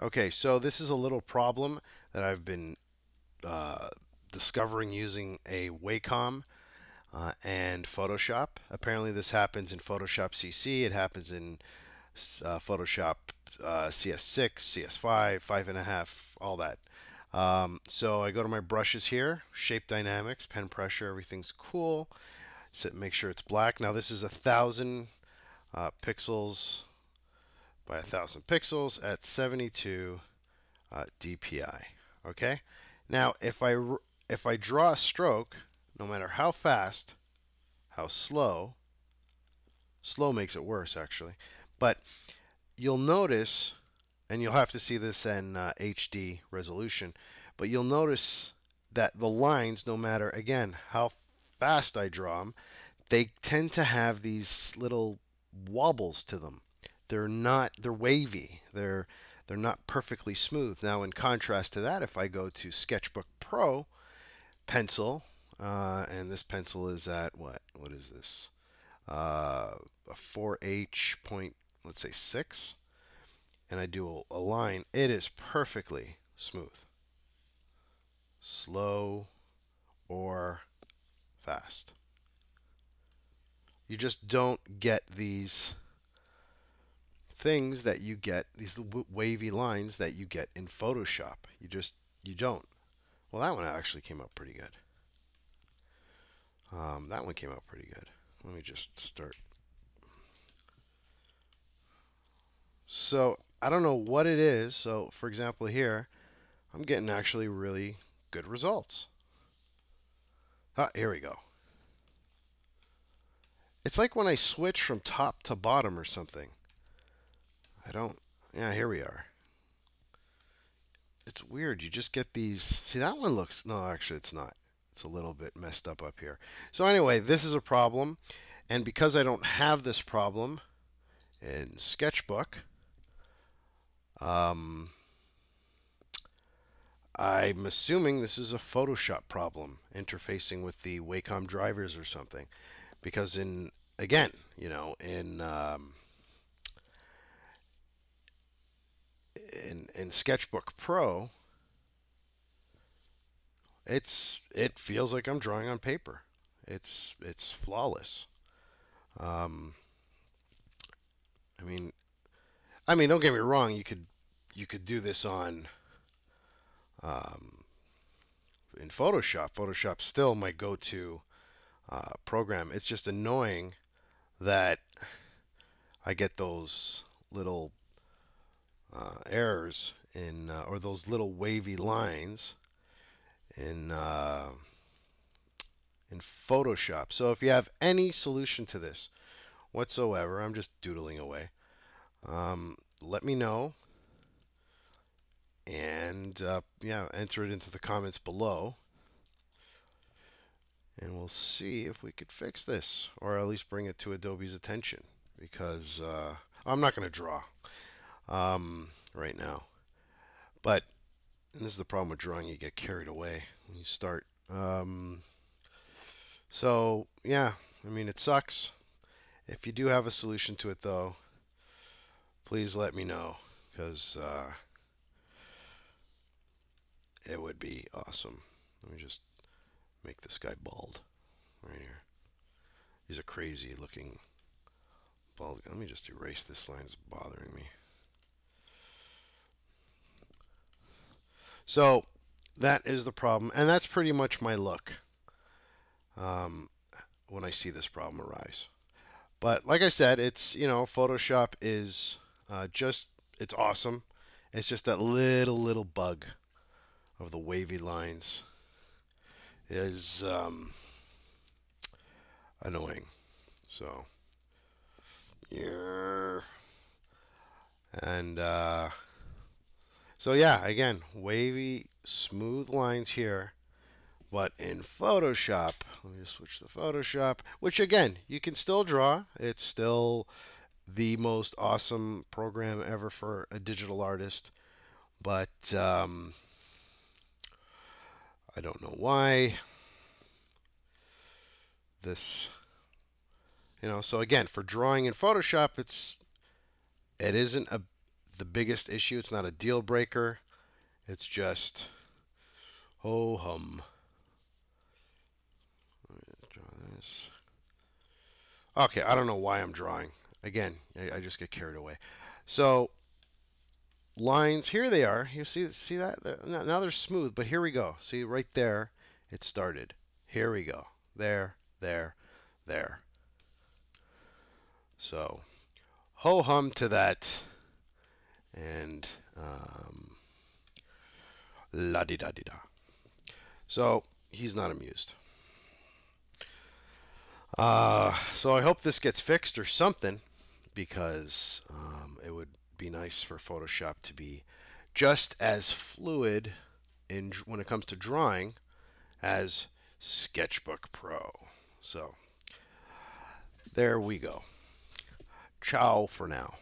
Okay, so this is a little problem that I've been uh, discovering using a Wacom uh, and Photoshop. Apparently, this happens in Photoshop CC. It happens in uh, Photoshop uh, CS6, CS5, five and a half, all that. Um, so I go to my brushes here, shape dynamics, pen pressure, everything's cool. Set, make sure it's black. Now this is a thousand uh, pixels by a thousand pixels at 72 uh, DPI. Okay. Now if I if I draw a stroke, no matter how fast, how slow, slow makes it worse actually, but you'll notice, and you'll have to see this in uh, HD resolution, but you'll notice that the lines, no matter again how fast I draw them, they tend to have these little wobbles to them. They're not they're wavy. They're they're not perfectly smooth. Now in contrast to that, if I go to Sketchbook Pro pencil, uh, and this pencil is at what? What is this? Uh, a 4H point, let's say 6, and I do a, a line, it is perfectly smooth. Slow or fast. You just don't get these things that you get, these wavy lines that you get in Photoshop. You just, you don't. Well, that one actually came out pretty good. Um, that one came out pretty good. Let me just start. So I don't know what it is. So for example here, I'm getting actually really good results. Ah, here we go. It's like when I switch from top to bottom or something. I don't, yeah, here we are. It's weird. You just get these. See, that one looks, no, actually, it's not. It's a little bit messed up up here. So anyway, this is a problem. And because I don't have this problem in Sketchbook, um, I'm assuming this is a Photoshop problem interfacing with the Wacom drivers or something. Because in, again, you know, in um, in, Sketchbook Pro, it's it feels like I'm drawing on paper. It's it's flawless. Um, I mean, I mean, don't get me wrong. You could you could do this on um, in Photoshop. Photoshop still my go-to uh, program. It's just annoying that I get those little uh, errors in uh, or those little wavy lines in uh, in Photoshop. So if you have any solution to this whatsoever, I'm just doodling away. Um, let me know and uh, yeah, enter it into the comments below. And we'll see if we could fix this, or at least bring it to Adobe's attention, because uh, I'm not going to draw um, right now. But this is the problem with drawing; you get carried away when you start. Um, so yeah, I mean it sucks. If you do have a solution to it, though, please let me know because uh, it would be awesome. Let me just make this guy bald right here. He's a crazy looking bald. Let me just erase this line. It's bothering me. So that is the problem, and that's pretty much my look um, when I see this problem arise. But like I said, it's you know Photoshop is uh, just it's awesome. It's just that little little bug of the wavy lines is um, annoying. So yeah, and. Uh, so yeah, again, wavy, smooth lines here. But in Photoshop, let me just switch to Photoshop, which again, you can still draw. It's still the most awesome program ever for a digital artist. But um, I don't know why this, you know, so again, for drawing in Photoshop, it's, it isn't a the biggest issue. It's not a deal breaker. It's just ho hum. Draw this. Okay, I don't know why I'm drawing. Again, I, I just get carried away. So lines here they are. You see see that now they're smooth, but here we go. See right there, it started. Here we go. There, there, there. So ho hum to that, and um, la di da di da. So he's not amused. Uh, so I hope this gets fixed or something because um, it would be nice for Photoshop to be just as fluid in when it comes to drawing as Sketchbook Pro. So there we go. Ciao for now.